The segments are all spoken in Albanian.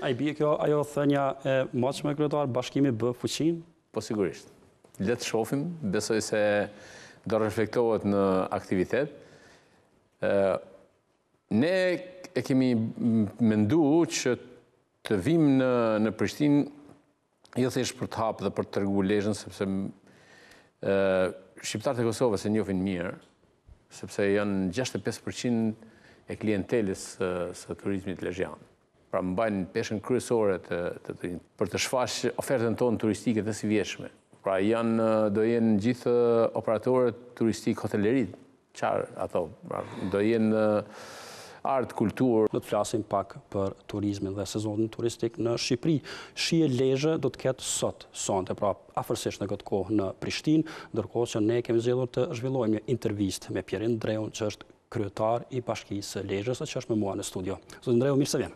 A i bie kjo ajo thënia e moçme kryetar, bashkimi bë fuqinë? Po sigurisht. Le të shofim, besoj se do reflektohet në aktivitet. Ne e kemi mendu që të vijmë në Prishtinë jo thjesht për të hapë dhe për të treguar Lezhën, sepse ë shqiptarët e Kosovës e njofin mirë, sepse janë 65% e klientelës së, së turizmit lezhjan. Pra mbajnë peshën kryesore të, të turizmit, për të shfaqë ofertën tonë turistike të sivjetshme. Pra janë, do jenë gjithë operatorët turistikë hoteleritë, Çfarë ato do jenë në art, kulturë? Do të flasim pak për turizmin dhe sezonin turistik në Shqipëri. Shije Lezhe do të ketë sot, sonte, pra afërsisht në këtë kohë në Prishtinë, ndërkohë që ne kemi zgjedhur të zhvillojmë një intervistë me Pjerin Ndreun që është kryetar i Bashkisë së Lezhës, që është me mua në studio. Zoti Ndreu, mirë se vjen.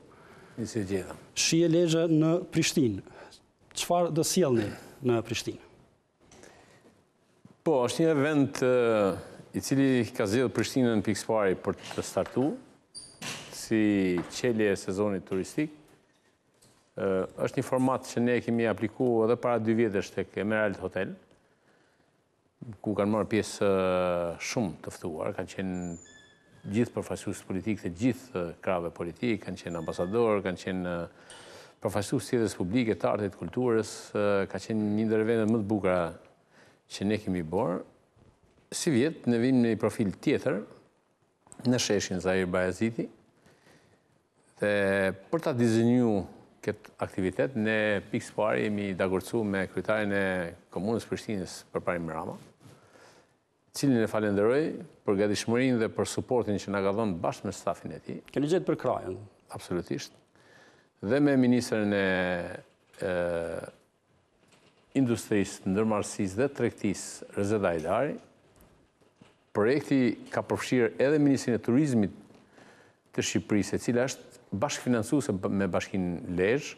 Mirë se gjeta. Shije Lezhe në Prishtinë. Çfarë do sjellni në Prishtinë? Po, është një event i cili ka zgjedh Prishtinën pikësëpari për të startu, si çelje e sezonit turistik. është një format që ne e kemi apliku edhe para dy vjetësh tek Emerald Hotel, ku kanë marrë pjesë shumë të ftuar, kanë qenë Gjithë përfaqësuesit politikë të gjithë krahëve politikë, kanë qenë ambasadorë, kanë qenë përfaqësues të jetës publike, të artit, të kulturës, ka qenë një ndër eventet më të bukura që ne kemi bërë. Sivjet, ne vijmë me një profil tjetër në sheshin Zahir Pajaziti dhe për ta dizajnu këtë aktivitet, ne pikësëpari jemi dakordësu me kryetarin e Komunës së Prishtinës, Përparim Rama, të cilin e falënderoj për gatishmërinë dhe për suportin që na ka dhënë bashkë me stafin e tij. Keni gjetë përkrahjen. Absolutisht. Dhe me ministren e Industrisë, Ndërmarrësisë dhe Tregtisë, Rozeta Hajdari. Projekti ka përfshirë edhe Ministrinë e Turizmit të Shqipërisë, e cila është bashkëfinancuese me Bashkinë Lezhë,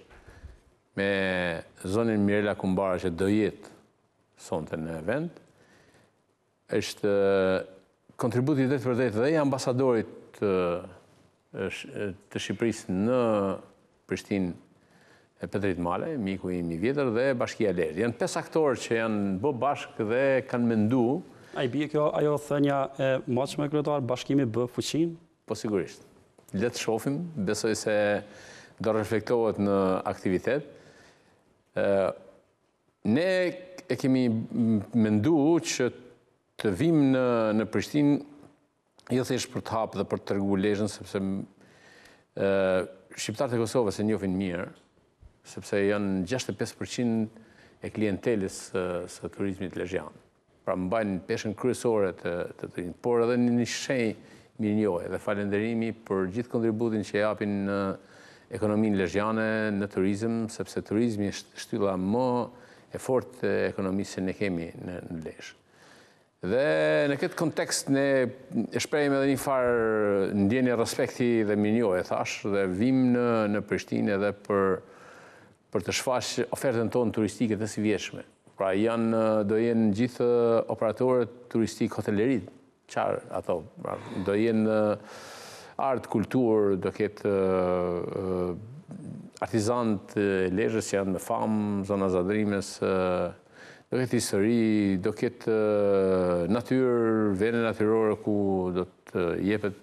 me zonjën Mirela Kumbaro që do jetë sonte në event, është kontributi i drejtpërdrejtë dhe i ambasadorit të Shqipërisë në Prishtinë, Petrit Malaj, miku im i vjetër dhe bashkia Lezhë. Janë pesë aktorë që janë bo bashkë dhe kanë mendu. A i bie kjo ajo thënia e moçme kryetar, bashkimi bë fuqinë? Po sigurisht. Le të shofim, besoj se do reflektohet në aktivitet. Ne e kemi mendu që të vim në, në Prishtinë, jo thjesht për të hapë dhe për të tregu Lezhën, sepse e, Shqiptarët e Kosovës e njofin mirë, sepse janë 65% e klientelës së, së turizmit lezhjanë. Pra mbajnë peshën kryesore të turizmit, por edhe në një shenjë mirënjohje dhe falënderimi për gjithë kontributin që japin në ekonominë lezhjane, në turizëm, sepse turizmi është shtylla më e fortë e ekonomisë se ne kemi në në Lezhë. Dhe në këtë kontekst ne e shprehim edhe një farë ndjenje respekti dhe mirënjohje, thashë, dhe vijmë në në Prishtinë edhe për për të shfaq ofertën tonë turistike të sivjetshme. Pra janë do jenë gjithë operatorët turistikë hoteleri, çfarë ato, pra do jenë art, kulturë, do ketë artizanët e Lezhës që janë me famë, zona e Zadrimës, do ketë histori, do ketë natyrë, vende natyrore ku do të jepet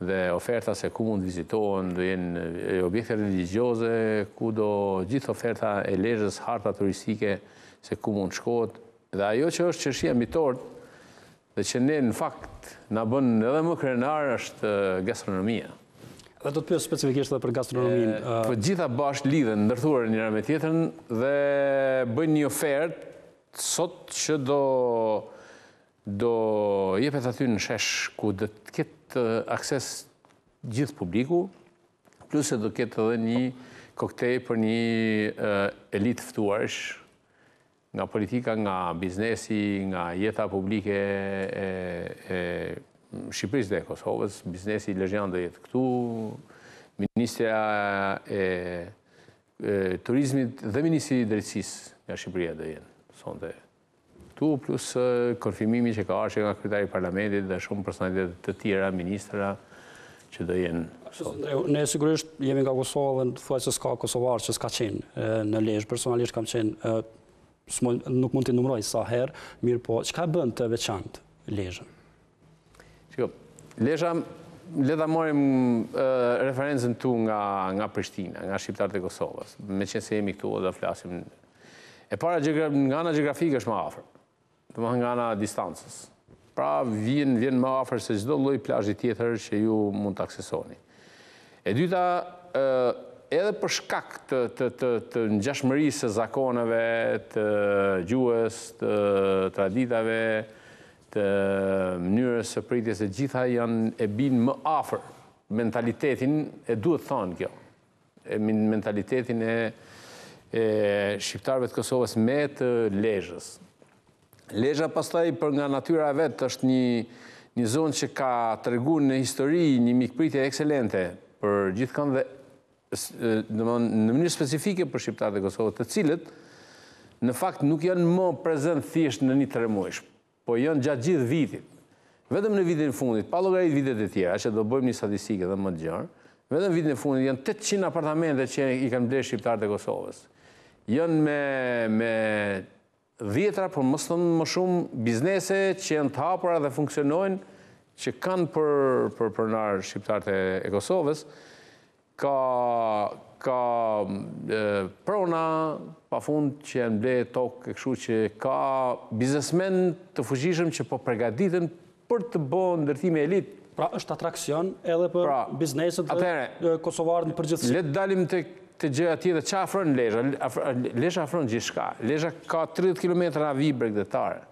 dhe oferta se ku mund të vizitohen, do jenë objekte religjioze, ku do gjithë oferta e Lezhës, harta turistike, se ku mund të shkohet. Dhe ajo që është qershia mbi tort dhe që ne në fakt na bën edhe më krenar është gastronomia. Dhe do t'ju pyes specifikisht edhe për gastronominë. Po gjitha bashkë lidhen, ndërthuren njëra me tjetrën dhe bëjnë një ofertë sot që do Do jepet aty në shesh ku do të ketë akses gjithë publiku, plus se do të ketë edhe një koktej për një elitë ftuarësh nga politika, nga biznesi, nga jeta publike e Shqipërisë dhe Kosovës, biznesi i Lezhës do jetë këtu, ministrja e Turizmit dhe Ministri i Drejtësisë nga Shqipëria do jenë sonte Këtu plus konfirmimi që ka ardhur që nga kryetari i Parlamentit dhe shumë personalitete të tjera, ministra që do jenë sonte. Ne sigurisht jemi nga Kosova dhe thuajse s'ka kosovar që s'ka qenë në Lezhë. Personalisht kam qenë nuk mund t'i numëroj sa herë, mirëpo, çka e bën të veçantë Lezhën? Shiko, Lezha, le ta marrim referencën këtu nga, nga Prishtina, nga Shqiptarët e Kosovës, meqenëse jemi këtu dhe flasim. E para, nga ana gjeografike është më afër, domethënë nga ana distancës. Pra, vjen, vjen më afër se çdo lloj plazhi tjetër që ju mund të aksesoni. E dyta, edhe për shkak të, të, të, të ngjashmërisë së zakoneve, të gjuhës, të traditave, të mënyrës së pritjes e gjitha janë e bin më afër mentalitetin e duhet thanë kjo e mentalitetin e e shqiptarëve të Kosovës me të Lezhës. Lezha pastaj për nga natyra e vet është një një zonë që ka tregu në histori një mikpritje ekselente për gjithkënd dhe domthon në mënyrë specifike për shqiptarët e Kosovës, të cilët në fakt nuk janë më prezent thjesht në një tremujsh, po janë gjatë gjithë vitit. Vetëm në vitin e fundit, pa llogarit vitet e tjera, që do bëjmë një statistikë dhe më të gjerë, vetëm vitin e fundit janë 800 apartamente që i kanë blerë shqiptarët e Kosovës. Janë me me Dhjetra, për mos me thënë më shumë, biznese që janë të hapura dhe funksionojnë, që kanë për për pronar shqiptarët e e Kosovës, ka ka prona pafund që janë ble tokë e kështu që ka biznesmenë të fuqishëm që po përgaditen Për të bo ndërtime elitë. Pra është atraksion edhe për pra, bizneset dhe kosovarët në përgjithësi. Le të dalim te te gjëja tjetër, ça afron Lezha? Lezha afron gjithçka. Lezha ka 30 km vijë bregdetare.